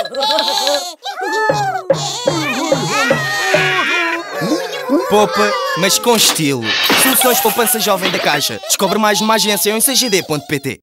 Poupa, mas com estilo. Soluções poupança jovem da Caixa. Descobre mais numa agência ou em cgd.pt.